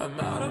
I'm out